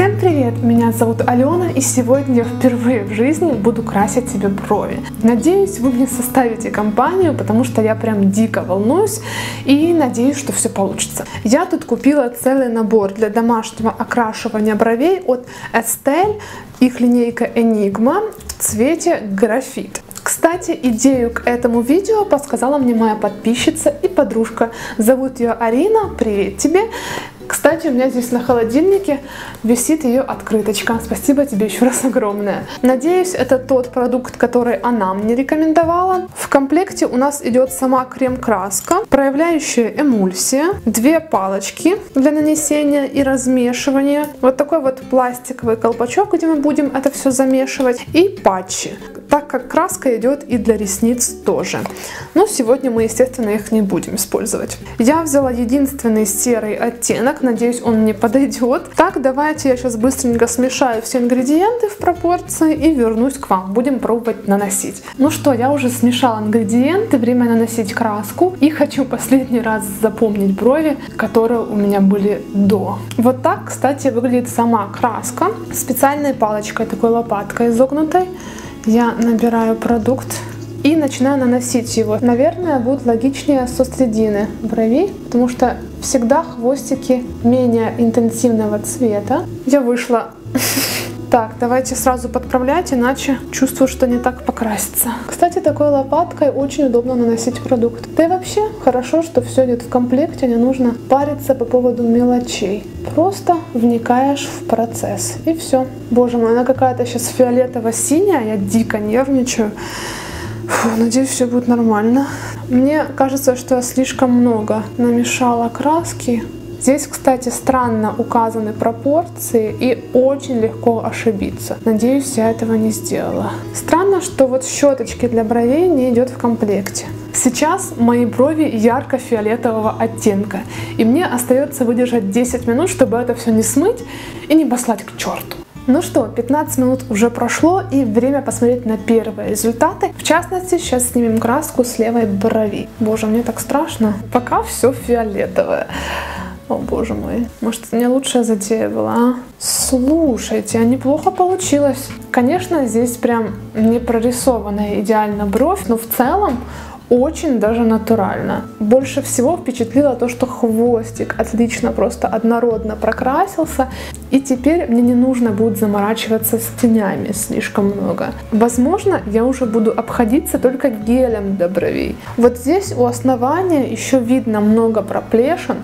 Всем привет! Меня зовут Алена и сегодня я впервые в жизни буду красить себе брови. Надеюсь, вы мне составите компанию, потому что я прям дико волнуюсь и надеюсь, что все получится. Я тут купила целый набор для домашнего окрашивания бровей от Estelle, их линейка Enigma в цвете графит. Кстати, идею к этому видео подсказала мне моя подписчица и подружка. Зовут ее Арина. Привет тебе! Кстати, у меня здесь на холодильнике висит ее открыточка. Спасибо тебе еще раз огромное. Надеюсь, это тот продукт, который она мне рекомендовала. В комплекте у нас идет сама крем-краска, проявляющая эмульсия, две палочки для нанесения и размешивания, вот такой вот пластиковый колпачок, где мы будем это все замешивать, и патчи так как краска идет и для ресниц тоже. Но сегодня мы, естественно, их не будем использовать. Я взяла единственный серый оттенок, надеюсь, он мне подойдет. Так, давайте я сейчас быстренько смешаю все ингредиенты в пропорции и вернусь к вам. Будем пробовать наносить. Ну что, я уже смешала ингредиенты, время наносить краску. И хочу последний раз запомнить брови, которые у меня были до. Вот так, кстати, выглядит сама краска. Специальной палочкой, такой лопаткой изогнутой я набираю продукт и начинаю наносить его. Наверное, будет логичнее со средины бровей, потому что всегда хвостики менее интенсивного цвета. Я вышла так, давайте сразу подправлять, иначе чувствую, что не так покрасится. Кстати, такой лопаткой очень удобно наносить продукт. Да и вообще, хорошо, что все идет в комплекте, не нужно париться по поводу мелочей. Просто вникаешь в процесс, и все. Боже мой, она какая-то сейчас фиолетово-синяя, я дико нервничаю. Фу, надеюсь, все будет нормально. Мне кажется, что я слишком много намешала краски. Здесь, кстати, странно указаны пропорции и очень легко ошибиться. Надеюсь, я этого не сделала. Странно, что вот щеточки для бровей не идет в комплекте. Сейчас мои брови ярко-фиолетового оттенка, и мне остается выдержать 10 минут, чтобы это все не смыть и не послать к черту. Ну что, 15 минут уже прошло и время посмотреть на первые результаты. В частности, сейчас снимем краску с левой брови. Боже, мне так страшно. Пока все фиолетовое. О, боже мой. Может, это не лучшая затея была, а? Слушайте, а неплохо получилось. Конечно, здесь прям не прорисованная идеально бровь, но в целом очень даже натурально. Больше всего впечатлило то, что хвостик отлично, просто однородно прокрасился. И теперь мне не нужно будет заморачиваться с тенями слишком много. Возможно, я уже буду обходиться только гелем для бровей. Вот здесь у основания еще видно много проплешин,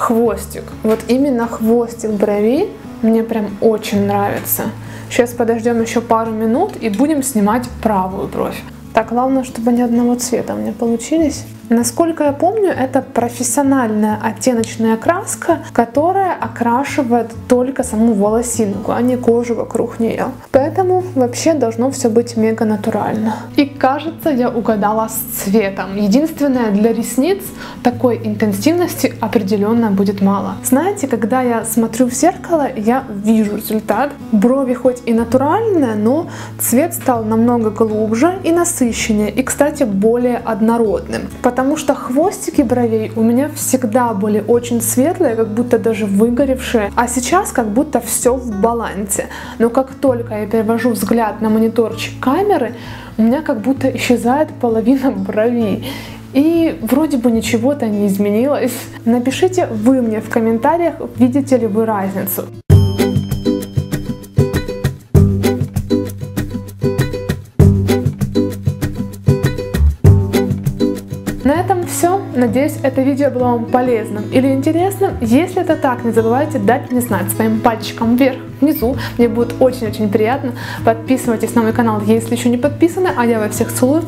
хвостик. Вот именно хвостик брови мне прям очень нравится. Сейчас подождем еще пару минут и будем снимать правую бровь. Так, главное, чтобы ни одного цвета у меня получились. Насколько я помню, это профессиональная оттеночная краска, которая окрашивает только саму волосинку, а не кожу вокруг нее. Поэтому вообще должно все быть мега натурально. И кажется, я угадала с цветом. Единственное, для ресниц такой интенсивности определенно будет мало. Знаете, когда я смотрю в зеркало, я вижу результат. Брови хоть и натуральные, но цвет стал намного глубже и насыщеннее. И, кстати, более однородным. Потому потому что хвостики бровей у меня всегда были очень светлые, как будто даже выгоревшие, а сейчас как будто все в балансе. Но как только я перевожу взгляд на мониторчик камеры, у меня как будто исчезает половина бровей. И вроде бы ничего-то не изменилось. Напишите вы мне в комментариях, видите ли вы разницу. Надеюсь, это видео было вам полезным или интересным. Если это так, не забывайте дать мне знать своим пальчиком вверх, внизу. Мне будет очень-очень приятно. Подписывайтесь на мой канал, если еще не подписаны. А я во всех целую.